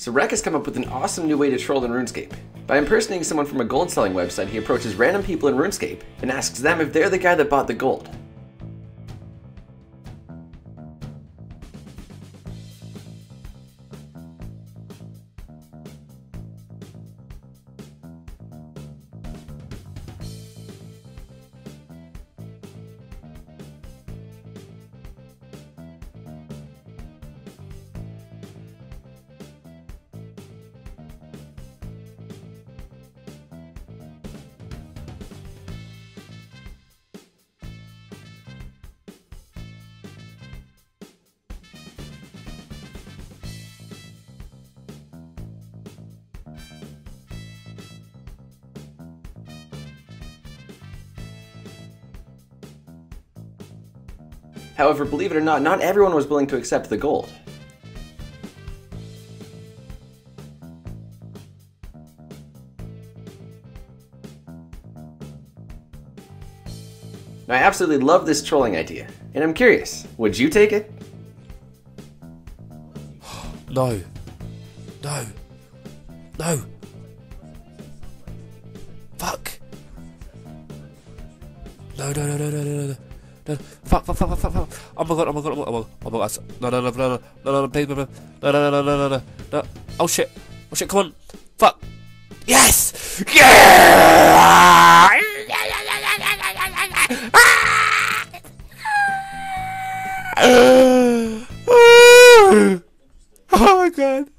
So Rek has come up with an awesome new way to troll in RuneScape. By impersonating someone from a gold selling website, he approaches random people in RuneScape and asks them if they're the guy that bought the gold. However, believe it or not, not everyone was willing to accept the gold. Now, I absolutely love this trolling idea, and I'm curious, would you take it? No. No. No. Fuck. No, no, no, no, no, no, no no, fuck, fuck, fuck, fuck, fuck. Oh my god, oh my god, oh my god, oh my god, oh my god. No, no, no, no, no, no, no, please, no, no, no, no, no, no, no. Oh shit, oh shit, come on, fuck. Yes! Yeah! oh my god.